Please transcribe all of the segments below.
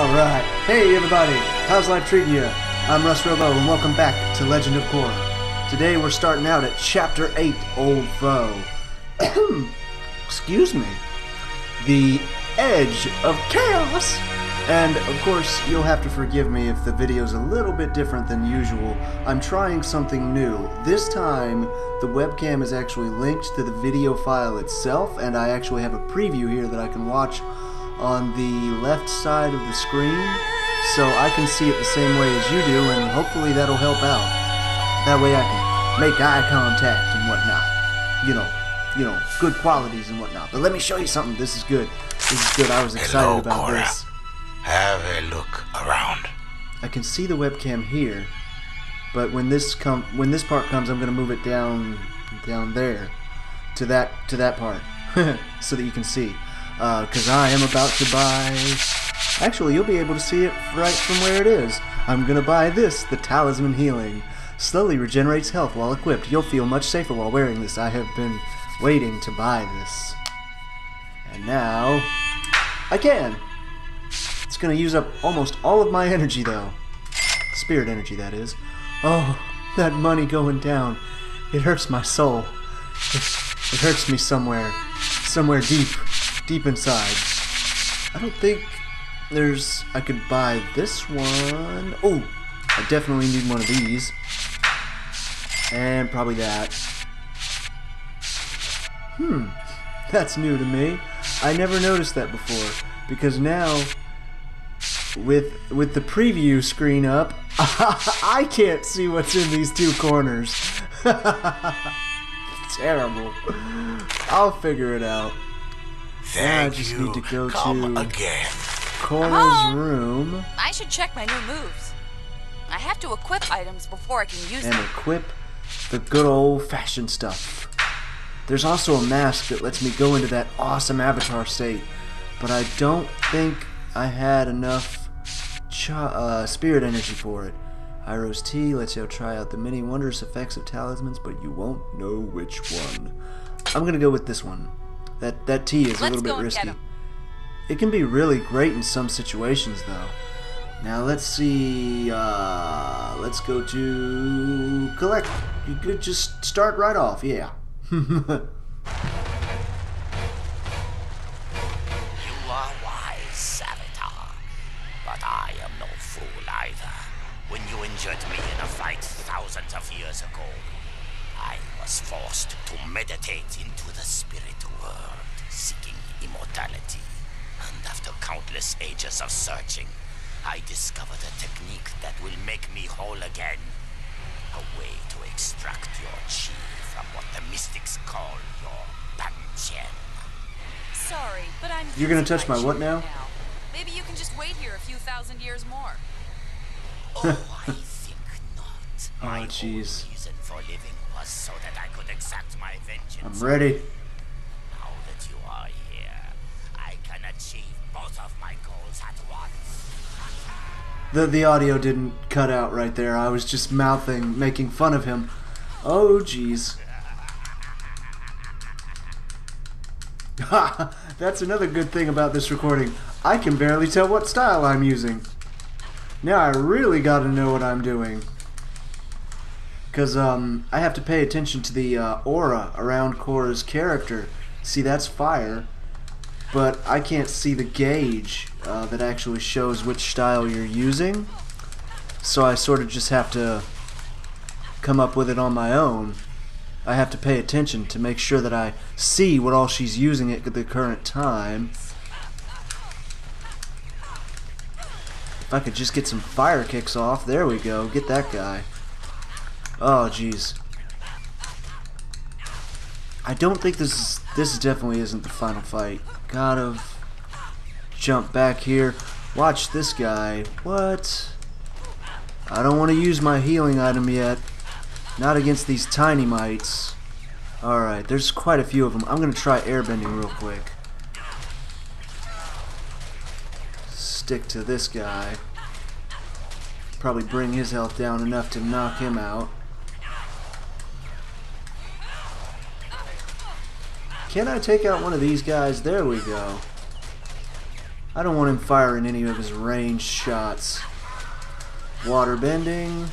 Alright, hey everybody, how's life treating you? I'm Russ Robo and welcome back to Legend of Korra. Today we're starting out at Chapter 8, Old Foe. Excuse me. The Edge of Chaos! And of course, you'll have to forgive me if the video's a little bit different than usual. I'm trying something new. This time, the webcam is actually linked to the video file itself, and I actually have a preview here that I can watch on the left side of the screen so I can see it the same way as you do and hopefully that'll help out. That way I can make eye contact and whatnot. You know, you know, good qualities and whatnot. But let me show you something. This is good. This is good. I was excited Hello, about Korra. this. Have a look around. I can see the webcam here, but when this come when this part comes, I'm gonna move it down down there to that to that part so that you can see. Uh, because I am about to buy. Actually, you'll be able to see it right from where it is. I'm gonna buy this, the Talisman Healing. Slowly regenerates health while equipped. You'll feel much safer while wearing this. I have been waiting to buy this, and now I can. It's gonna use up almost all of my energy, though. Spirit energy, that is. Oh, that money going down. It hurts my soul. It, it hurts me somewhere. Somewhere deep. Deep inside. I don't think there's... I could buy this one. Oh, I definitely need one of these. And probably that. Hmm. That's new to me. I never noticed that before. Because now with with the preview screen up, I can't see what's in these two corners. Terrible. I'll figure it out. Thank I just you. need to go Come to- again. Corner's Oh. room I should check my new moves. I have to equip items before I can use and them. And equip the good old fashioned stuff. There's also a mask that lets me go into that awesome avatar state, but I don't think I had enough cha- uh, spirit energy for it. Iroh's Tea lets you try out the many wondrous effects of talismans, but you won't know which one. I'm gonna go with this one. That that T is a Let's little bit and get risky. 'em. It can be really great in some situations, though. Now let's see. Uh, let's go to collect. You could just start right off. Yeah. You are wise, Avatar, but I am no fool either. When you injured me in a fight thousands of years ago, I was forced to meditate into the spirit world, seeking immortality. And after countless ages of searching, I discovered a technique that will make me whole again. A way to extract your chi from what the mystics call your Panchen. Sorry, but I'm. You're gonna touch my what chi now? Maybe you can just wait here a few thousand years more. Oh, I think not. Oh, My whole jeez. reason for living was so that I could exact my vengeance. I'm ready. Now that you are here, I can achieve both of my goals at once. The the audio didn't cut out right there. I was just mouthing, making fun of him. Oh, jeez. Ha! That's another good thing about this recording. I can barely tell what style I'm using. Now I really got to know what I'm doing. Cause um, I have to pay attention to the uh, aura around Korra's character. See, that's fire, but I can't see the gauge uh, that actually shows which style you're using. So I sort of just have to come up with it on my own. I have to pay attention to make sure that I see what all she's using at the current time. If I could just get some fire kicks off, there we go. Get that guy. Oh, jeez. I don't think this is this definitely isn't the final fight. Gotta jump back here. Watch this guy. What? I don't want to use my healing item yet. Not against these tiny mites. Alright, there's quite a few of them. I'm going to try airbending real quick. Stick to this guy. Probably bring his health down enough to knock him out. Can I take out one of these guys? There we go. I don't want him firing any of his range shots. Water bending.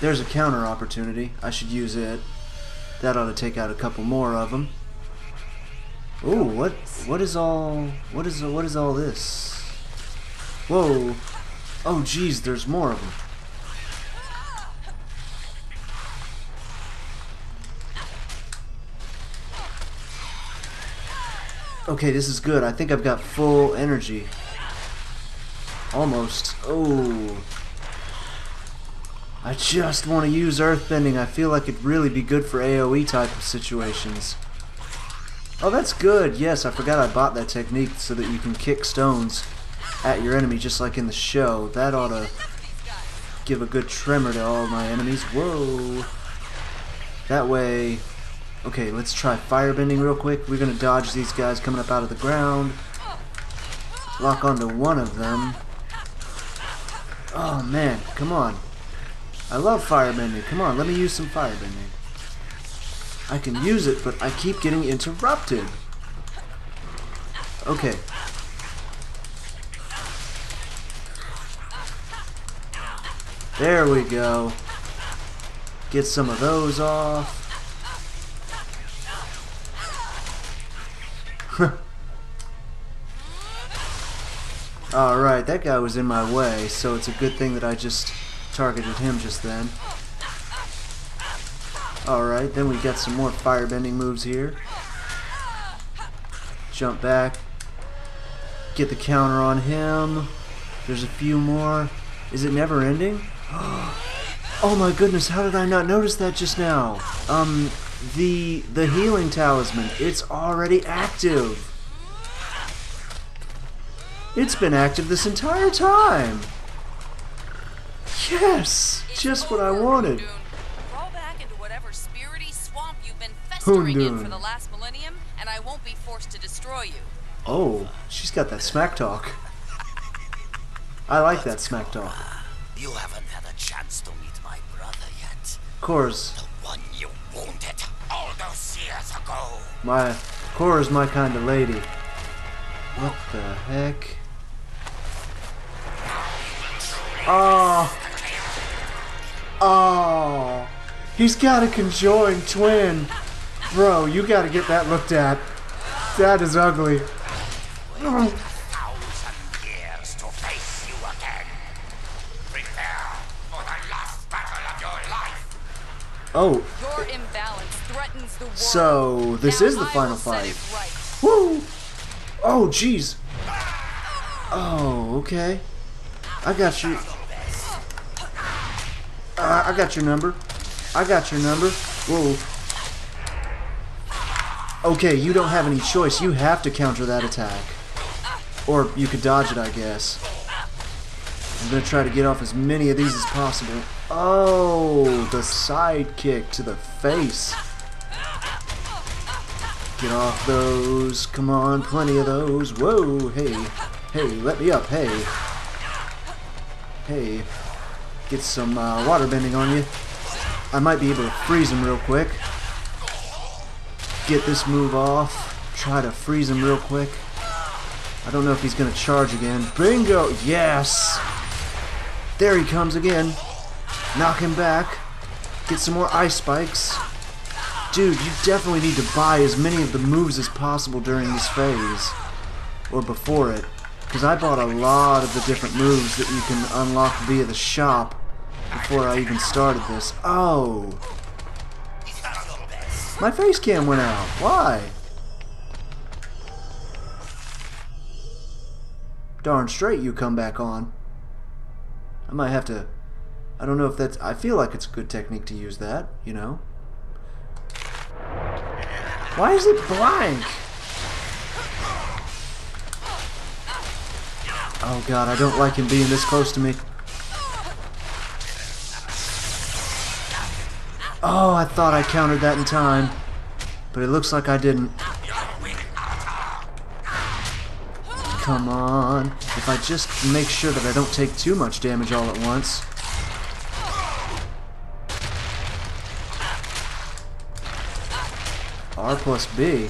There's a counter opportunity. I should use it. That ought to take out a couple more of them. Ooh, what what is all what is what is all this? Whoa. Oh geez, there's more of them. Okay, this is good. I think I've got full energy. Almost. Oh. I just want to use earthbending. I feel like it'd really be good for AoE type of situations. Oh, that's good. Yes, I forgot I bought that technique so that you can kick stones at your enemy just like in the show. That ought to give a good tremor to all my enemies. Whoa. That way... Okay, let's try firebending real quick. We're going to dodge these guys coming up out of the ground. Lock onto one of them. Oh, man. Come on. I love firebending. Come on, let me use some firebending. I can use it, but I keep getting interrupted. Okay. There we go. Get some of those off. Alright, that guy was in my way, so it's a good thing that I just targeted him just then. Alright, then we got some more firebending moves here. Jump back. Get the counter on him. There's a few more. Is it never ending? Oh my goodness, how did I not notice that just now? Um, the the healing talisman, it's already active. It's been active this entire time. Yes, just what I wanted. Hundun. Crawl back into whatever spirity swamp you've been festering in for the last millennium, and I won't be forced to destroy you. Oh, she's got that smack talk. I like that smack talk. You haven't had a chance to meet my brother yet. Korra's The one you wounded all those years ago. my Korra's my kind of lady. What the heck? Oh. Oh. He's got a conjoined twin. Bro, you gotta get that looked at. That is ugly. Thousand years to face you again. Prepare for the last battle of your life. Oh, Your imbalance threatens the world. so this Now is the final fight. right. Woo! Oh, jeez. Oh, okay. I got you. Uh, I got your number. I got your number. Whoa. Okay, you don't have any choice. You have to counter that attack. Or you could dodge it, I guess. I'm gonna try to get off as many of these as possible. Oh, the side kick to the face. Get off those. Come on, plenty of those. Whoa, hey. Hey, let me up. Hey. Hey. Get some uh, water bending on you. I might be able to freeze him real quick. Get this move off. Try to freeze him real quick. I don't know if he's going to charge again. Bingo! Yes! There he comes again. Knock him back. Get some more ice spikes. Dude, you definitely need to buy as many of the moves as possible during this phase. Or before it. Because I bought a lot of the different moves that you can unlock via the shop before I even started this. Oh! My face cam went out. Why? Darn straight you come back on. I might have to... I don't know if that's... I feel like it's a good technique to use that, you know? Why is it blank? Oh god, I don't like him being this close to me. Oh, I thought I countered that in time. But it looks like I didn't. Come on. If I just make sure that I don't take too much damage all at once. R plus B.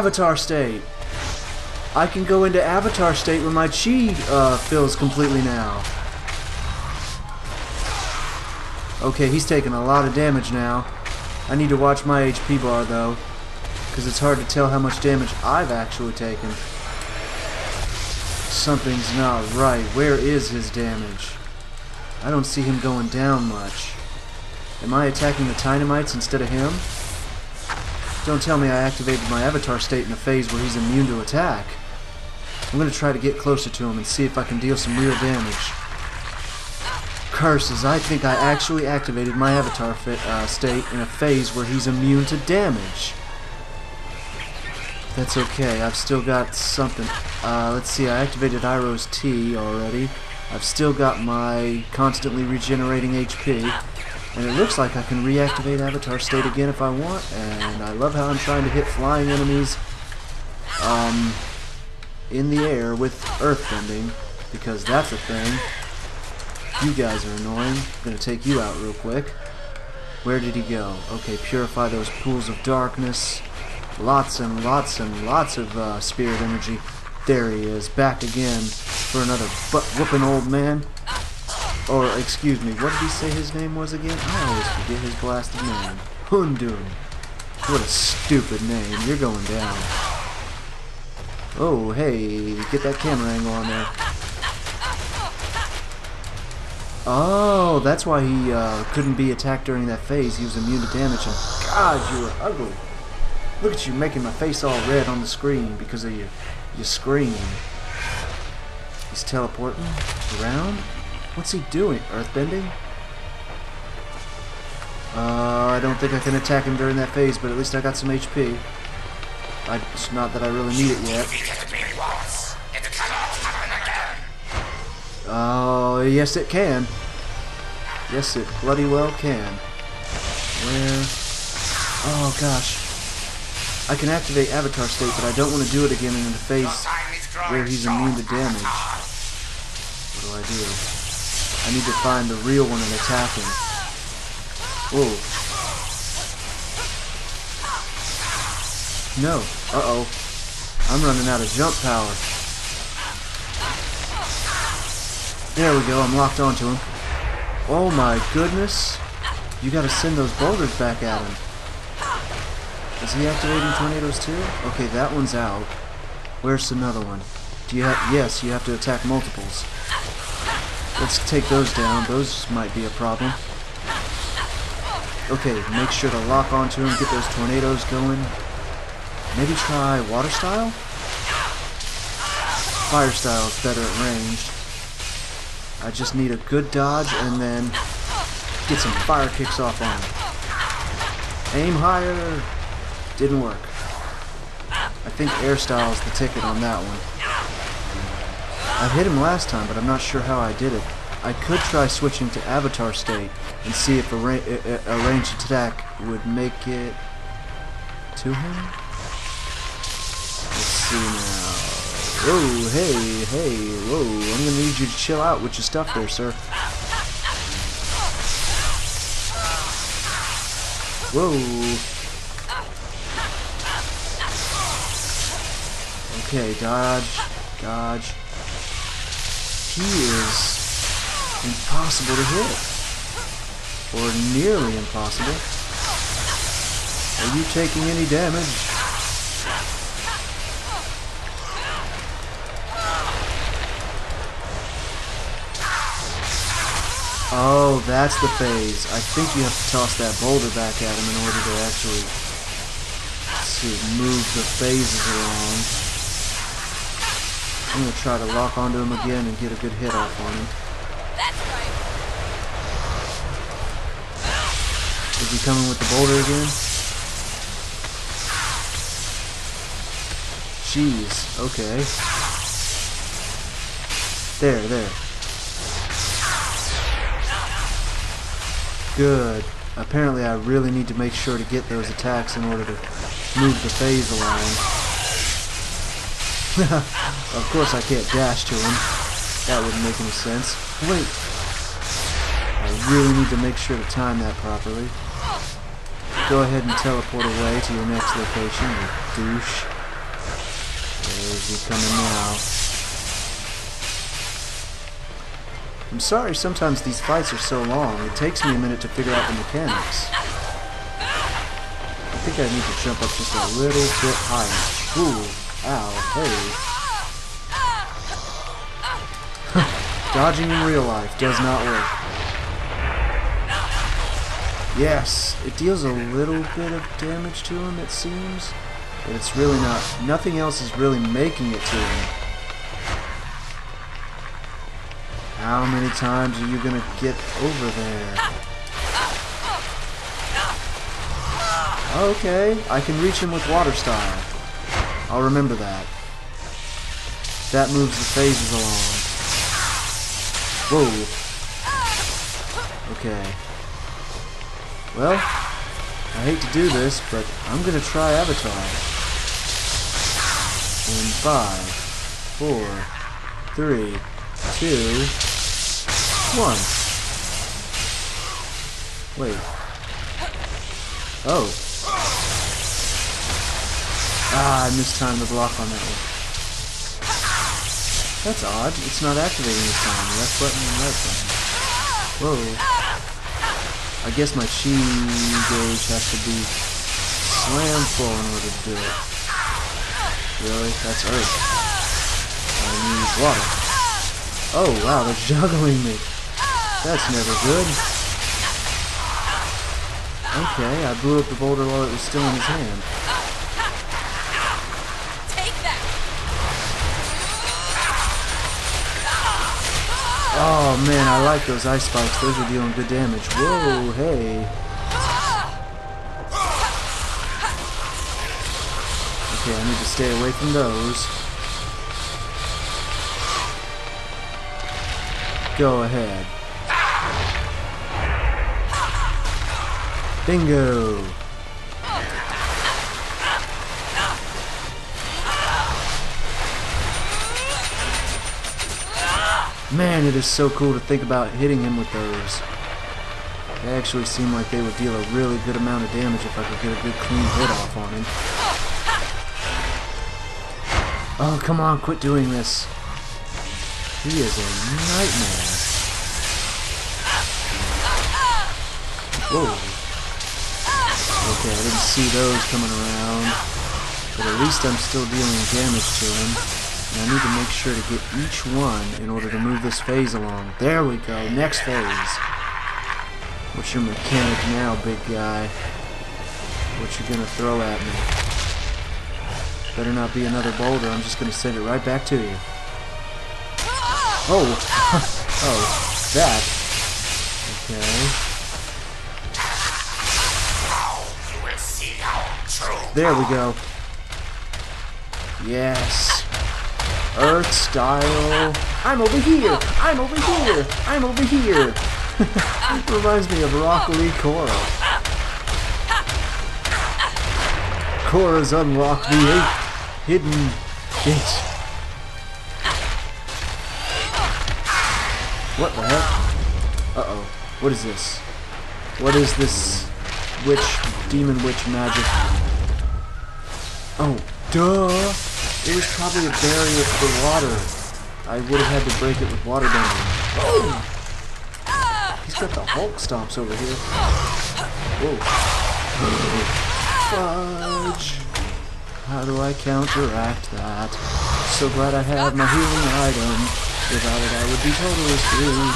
Avatar state. I can go into Avatar state when my chi uh, fills completely now. Okay, he's taking a lot of damage now. I need to watch my HP bar though, because it's hard to tell how much damage I've actually taken. Something's not right. Where is his damage? I don't see him going down much. Am I attacking the Dynamites instead of him? Don't tell me I activated my avatar state in a phase where he's immune to attack. I'm going to try to get closer to him and see if I can deal some real damage. Curses, I think I actually activated my avatar uh, state in a phase where he's immune to damage. That's okay, I've still got something. Uh, let's see, I activated Iroh's Tea already. I've still got my constantly regenerating HP. And it looks like I can reactivate Avatar State again if I want. And I love how I'm trying to hit flying enemies um, in the air with earthbending. Because that's a thing. You guys are annoying. I'm going to take you out real quick. Where did he go? Okay, purify those pools of darkness. Lots and lots and lots of uh, spirit energy. There he is, back again for another butt-whooping old man. Or, excuse me, what did he say his name was again? I always forget his blasted name. Hundun. What a stupid name. You're going down. Oh, hey, get that camera angle on there. Oh, that's why he uh, couldn't be attacked during that phase. He was immune to damage. And God, you were ugly. Look at you making my face all red on the screen because of your, your screen. He's teleporting around? What's he doing? Earthbending? Uh, I don't think I can attack him during that phase, but at least I got some HP. I, it's not that I really need it yet. Oh, yes it can. Yes, it bloody well can. Where? Oh, gosh. I can activate Avatar State, but I don't want to do it again in the phase where he's immune to damage. What do I do? I need to find the real one and attack him. Whoa. No. Uh-oh. I'm running out of jump power. There we go, I'm locked onto him. Oh my goodness. You gotta send those boulders back at him. Is he activating tornadoes too? Okay, that one's out. Where's another one? Do you have... Yes, you have to attack multiples. Let's take those down. Those might be a problem. Okay, make sure to lock onto him, get those tornadoes going. Maybe try water style? Fire style is better at range. I just need a good dodge and then get some fire kicks off on him. Aim higher! Didn't work. I think air style is the ticket on that one. I hit him last time, but I'm not sure how I did it. I could try switching to Avatar State and see if a, ra a, uh, uh, a ranged attack would make it to him. Let's see now. Whoa, hey, hey, whoa. I'm gonna need you to chill out with your stuff there, sir. Whoa. Okay, dodge, dodge. He is impossible to hit. Or nearly impossible. Are you taking any damage? Oh, that's the phase. I think you have to toss that boulder back at him in order to actually see, move the phases along. I'm going to try to lock onto him again and get a good hit off on him. Right. Is he coming with the boulder again? Jeez, okay. There, there. Good. Apparently I really need to make sure to get those attacks in order to move the phase along. of course I can't dash to him. That wouldn't make any sense. Wait. I really need to make sure to time that properly. go ahead and teleport away to your next location, you douche. Where is he coming now? I'm sorry sometimes these fights are so long. It takes me a minute to figure out the mechanics. I think I need to jump up just a little bit higher. Ooh, ow, hey. Dodging in real life does not work. Yes, it deals a little bit of damage to him, it seems. But it's really not. Nothing else is really making it to him. How many times are you gonna get over there? Okay, I can reach him with water style. I'll remember that. That moves the phases along. Whoa. Okay. Well, I hate to do this, but I'm gonna try Avatar. In five, four, three, two, one. Wait. Oh. Ah, I mistimed the block on that one. That's odd. It's not activating this time. Left button and right button. Whoa. I guess my chi gauge has to be slam full in order to do it. Really? That's Earth. I need water. Oh wow, they're juggling me. That's never good. Okay, I blew up the boulder while it was still in his hand. Oh man, I like those ice spikes. Those are dealing good damage. Whoa, hey. Okay, I need to stay away from those. Go ahead. Bingo! Man, it is so cool to think about hitting him with those. They actually seem like they would deal a really good amount of damage if I could get a good clean hit off on him. Oh, come on, quit doing this. He is a nightmare. Whoa. Okay, I didn't see those coming around. But at least I'm still dealing damage to him. And I need to make sure to get each one in order to move this phase along. There we go, next phase. What's your mechanic now, big guy? What you gonna throw at me? Better not be another boulder, I'm just gonna send it right back to you. Oh! oh, that. Okay. There we go. Yes. Earth style. I'm over here. I'm over here. I'm over here. Reminds me of Rock Lee Korra. Korra's unlocked the eighth hidden gate. What the heck? Uh-oh. What is this? What is this witch, demon witch magic? Oh, duh! It was probably a barrier for water. I would have had to break it with water. Oh! He's got the Hulk stomps over here. Whoa. Fudge! How do I counteract that? So glad I have my healing item. Without it, I would be totally screwed.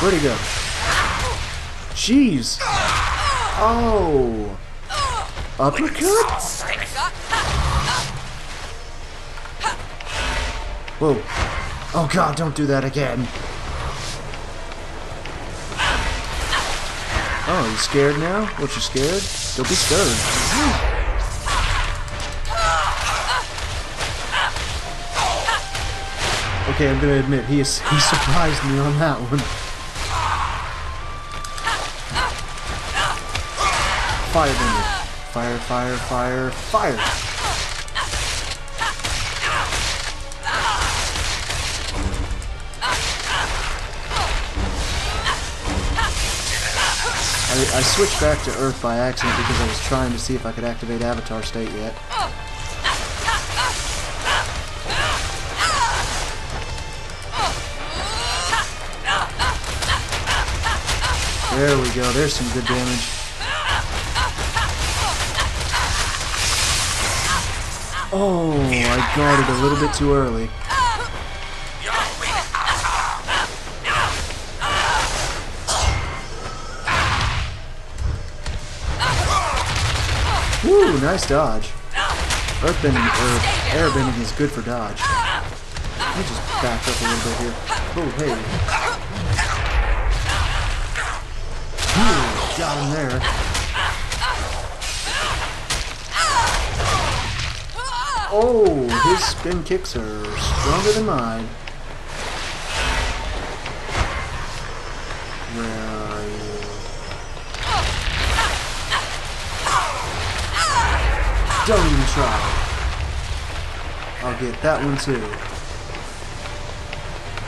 Where'd he go? Jeez! Oh! Uppercut? Whoa. Oh god, don't do that again. Oh, you scared now? What, you scared? Don't be scared. Okay, I'm gonna admit, he, is, he surprised me on that one. Firebender. Fire, fire, fire, fire! I, switched back to Earth by accident because I was trying to see if I could activate Avatar State yet. There we go. There's some good damage. Oh, I guarded a little bit too early. Woo, nice dodge. Earthbending or airbending is good for dodge. Let me just back up a little bit here. Oh, hey. Ooh, got him there. Oh, his spin kicks are stronger than mine. Where are you? Don't even try. I'll get that one too.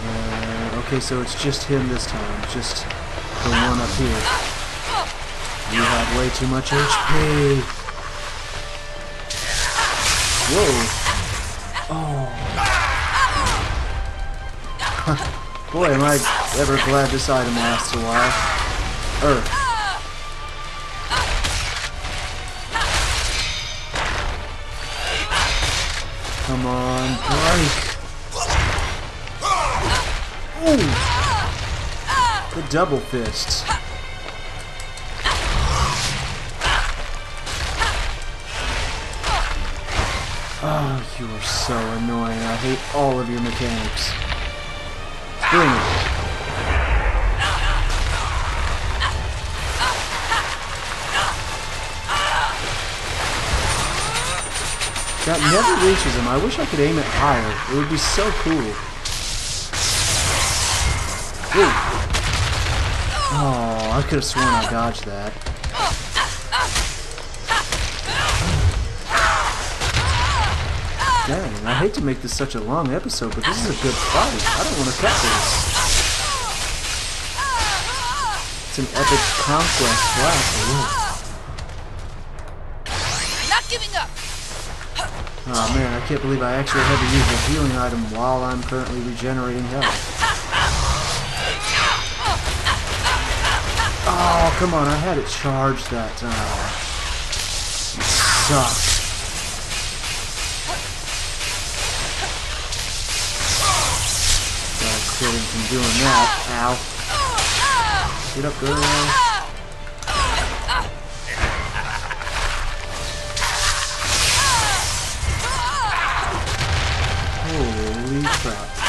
Uh, okay, so it's just him this time. Just the one up here. You have way too much HP. Whoa. Oh. Boy, am I ever glad this item lasts a while. Earth. Come on, break. Ooh. The double fists. Oh, you are so annoying. I hate all of your mechanics. Bring it. That never reaches him. I wish I could aim it higher. It would be so cool. Ooh. Oh, I could have sworn I dodged that. Dang, I hate to make this such a long episode, but this is a good fight. I don't want to cut this. It's an epic conquest blast. Not giving up. Oh man, I can't believe I actually had to use a healing item while I'm currently regenerating health. Oh, come on, I had it charged that time. You suck. Quitting from doing that. Ow. Get up, girl. Holy crap.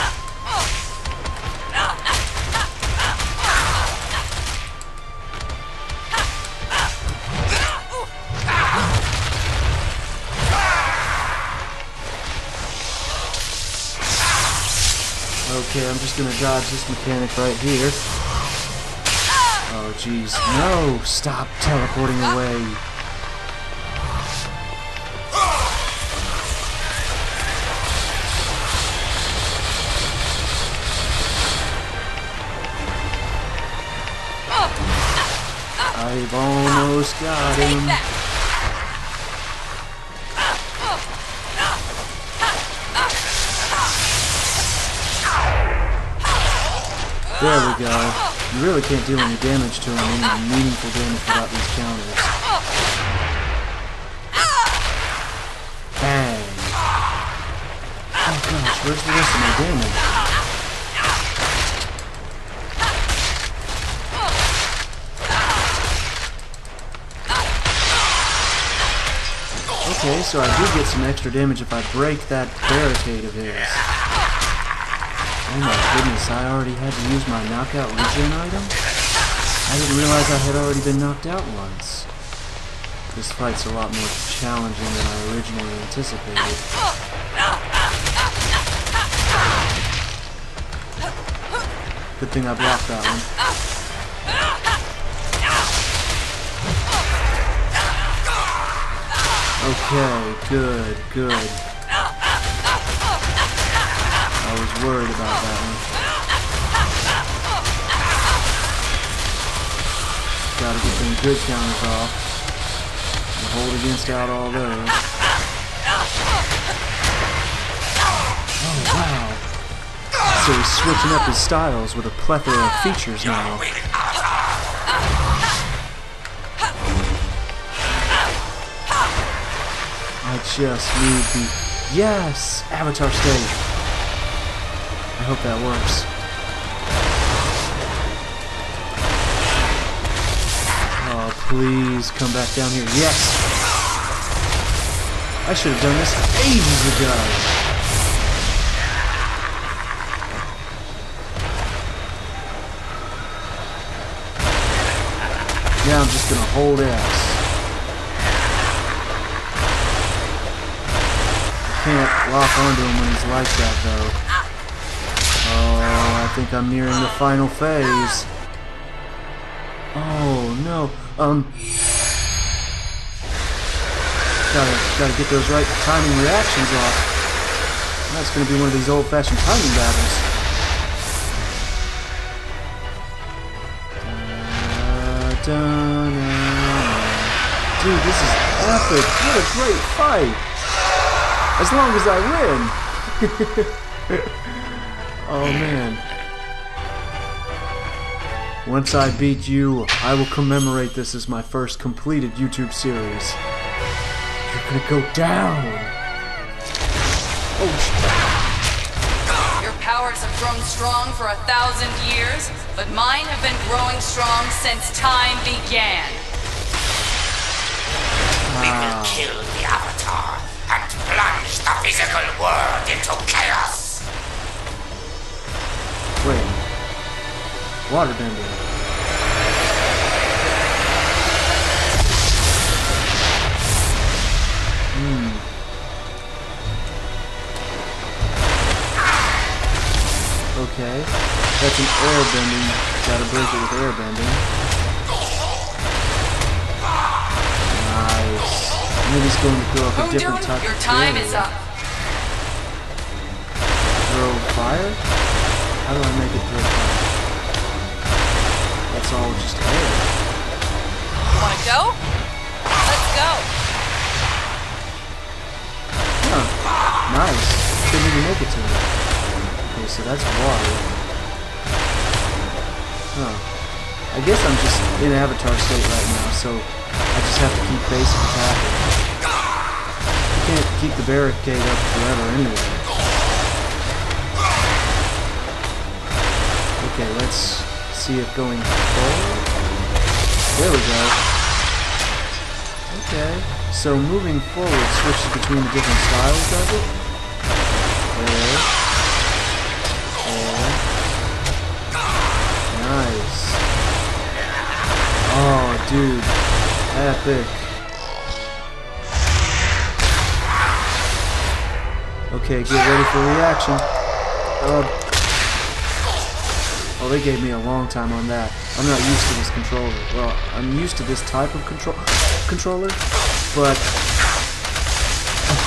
Okay, I'm just gonna dodge this mechanic right here. Oh jeez. No! Stop teleporting away. I've almost got him. You really can't do any damage to him, any meaningful damage without these counters. Bang. Oh gosh, where's the rest of my damage? Okay, so I do get some extra damage if I break that barricade of his. Oh my goodness, I already had to use my knockout regen item? I didn't realize I had already been knocked out once. This fight's a lot more challenging than I originally anticipated. Good thing I blocked that one. Okay, good, good. Worried about that one. Gotta get them good counters off. And hold against out all those. Oh, wow. So he's switching up his styles with a plethora of features now. I just need the... Yes! Avatar state! I hope that works. Oh, please come back down here. Yes! I should have done this ages ago. Now I'm just gonna hold S. I can't lock onto him when he's like that though. Think I'm nearing the final phase. Oh no. Um Gotta gotta get those right timing reactions off. That's gonna be one of these old fashioned timing battles. Dude, this is epic. What a great fight. As long as I win. oh, man. Once I beat you, I will commemorate this as my first completed YouTube series. You're gonna go down. Oh, Your powers have grown strong for a thousand years, but mine have been growing strong since time began. We will kill the Avatar and plunge the physical world into chaos. Wait. Waterbending. Okay. That's an airbending. Gotta break it with airbending. Nice. Then he's going to throw up a different type your of time is up. Throw fire? How do I make it throw fire? That's all just air. Wanna go? Let's go. Huh. Nice. Didn't even make it to me. So that's water. Huh. I guess I'm just in avatar state right now, so I just have to keep basic attacking. You can't keep the barricade up forever anyway. Okay, let's see it going forward. There we go. Okay. So moving forward switches between the different styles, does it? There. Oh, dude. Epic. Okay, get ready for reaction. Uh, oh, they gave me a long time on that. I'm not used to this controller. Well, I'm used to this type of control controller, but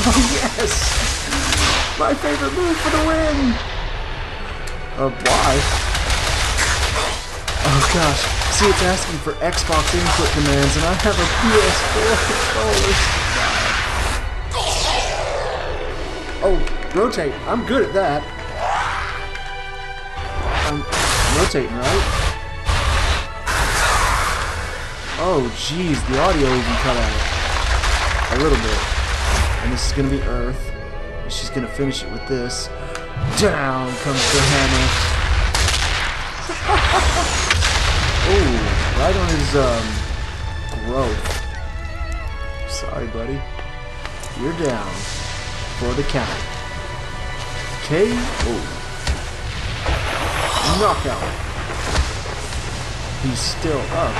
oh yes, my favorite move for the win. Uh, why? Oh gosh, see, it's asking for Xbox input commands, and I have a PS4 controller. Oh, rotate. I'm good at that. I'm rotating, right? Oh, jeez, the audio even cut out. A little bit. And this is gonna be Earth. And she's gonna finish it with this. Down comes the hammer. oh, right on his, um, growth. Sorry, buddy. You're down for the count. KO. Knockout. He's still up.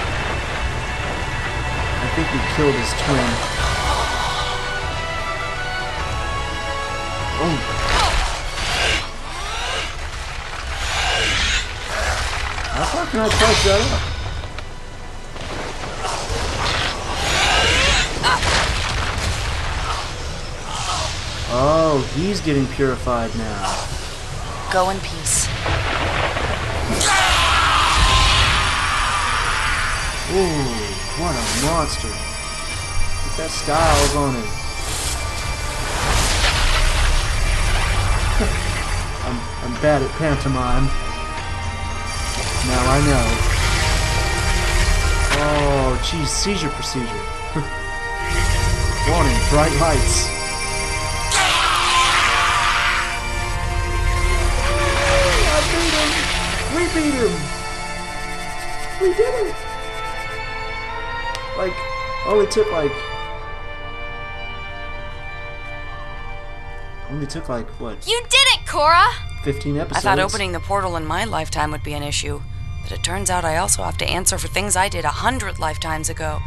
I think we killed his twin. Oh. Can I touch that up? Oh, he's getting purified now. Go in peace. Ooh, what a monster. Get that styles on him. I'm, I'm bad at pantomime. Now I know. Oh, geez, seizure procedure. Warning, bright lights. I beat him! We beat him! We did it! Like, oh, only took like... Only took like, what, You did it, Korra! 15 episodes? I thought opening the portal in my lifetime would be an issue, but it turns out I also have to answer for things I did a hundred lifetimes ago.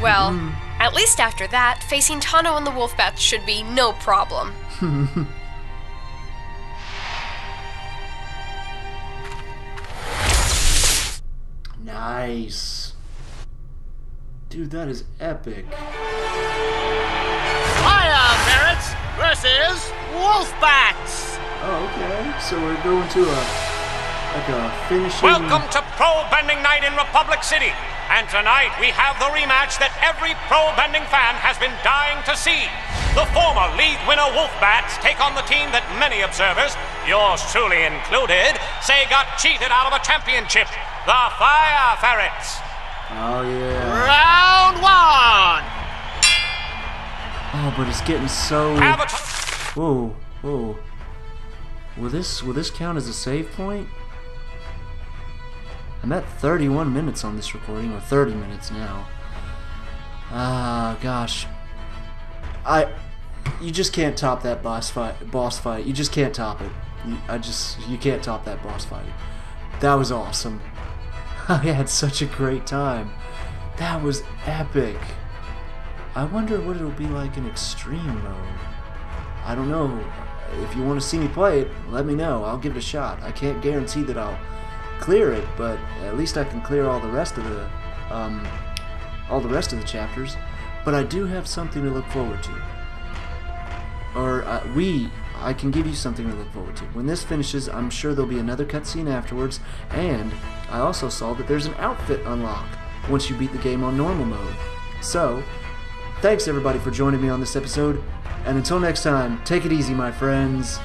Well, hmm. at least after that, facing Tahno and the Wolfbats should be no problem. Nice. Dude, that is epic. Fire ferrets versus wolfbats. Oh, okay. So we're going to a like a finishing. Welcome to Pro Bending Night in Republic City. And tonight we have the rematch that every pro bending fan has been dying to see. The former league winner Wolfbats take on the team that many observers, yours truly included, say got cheated out of a championship. The Fire Ferrets. Oh yeah. Round one. Oh, but it's getting so. Avatar. Whoa, whoa. Will this will this count as a save point? I'm at 31 minutes on this recording, or 30 minutes now. Ah, gosh. I, you just can't top that boss fight. Boss fight. You just can't top it. You, I just, you can't top that boss fight. That was awesome. I had such a great time. That was epic. I wonder what it'll be like in extreme mode. I don't know. If you want to see me play it, let me know. I'll give it a shot. I can't guarantee that I'll clear it, but at least I can clear all the rest of the um, all the rest of the chapters. But I do have something to look forward to. Or uh, we, I can give you something to look forward to. When this finishes, I'm sure there'll be another cutscene afterwards, and I also saw that there's an outfit unlock once you beat the game on normal mode. So, thanks everybody for joining me on this episode, and until next time, take it easy, my friends.